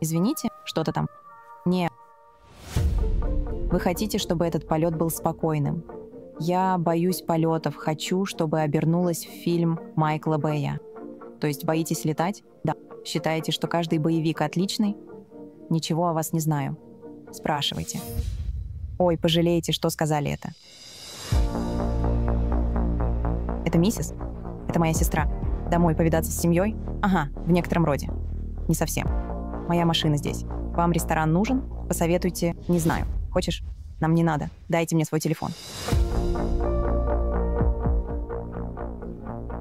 Извините, что-то там. Не. Вы хотите, чтобы этот полет был спокойным. Я боюсь полетов, хочу, чтобы обернулась в фильм Майкла Бэя. То есть боитесь летать? Да. Считаете, что каждый боевик отличный? Ничего о вас не знаю. Спрашивайте. Ой, пожалеете, что сказали это. Это миссис? Это моя сестра. Домой повидаться с семьей? Ага, в некотором роде. Не совсем. Моя машина здесь. Вам ресторан нужен? Посоветуйте. Не знаю. Хочешь? Нам не надо. Дайте мне свой телефон.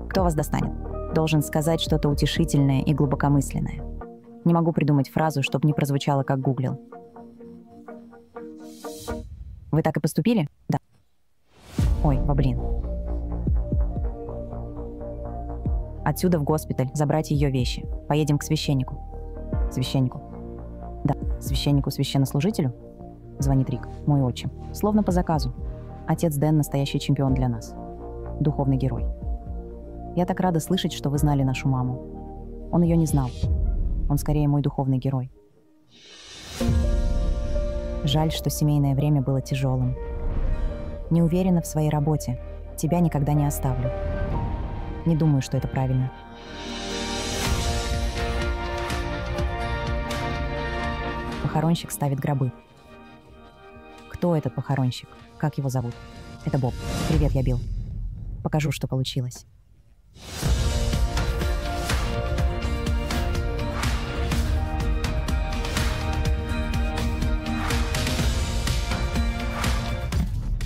Кто вас достанет? Должен сказать что-то утешительное и глубокомысленное. Не могу придумать фразу, чтобы не прозвучало, как гуглил. Вы так и поступили? Да. Ой, во блин. Отсюда в госпиталь, забрать ее вещи. Поедем к священнику. Священнику. Да, священнику священнослужителю? Звонит Рик, мой отчим. Словно по заказу. Отец Дэн настоящий чемпион для нас. Духовный герой. Я так рада слышать, что вы знали нашу маму. Он ее не знал. Он скорее мой духовный герой. Жаль, что семейное время было тяжелым. Не уверена в своей работе. Тебя никогда не оставлю. Не думаю, что это правильно. Похоронщик ставит гробы. Кто этот похоронщик? Как его зовут? Это Боб. Привет, я Билл. Покажу, что получилось.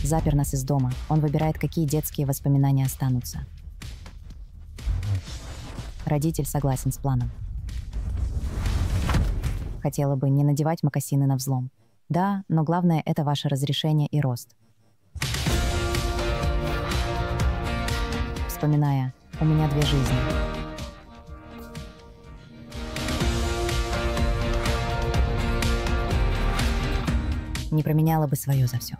Запер нас из дома. Он выбирает, какие детские воспоминания останутся. Родитель согласен с планом. Хотела бы не надевать мокасины на взлом. Да, но главное — это ваше разрешение и рост. Вспоминая, у меня две жизни. Не променяла бы свое за все.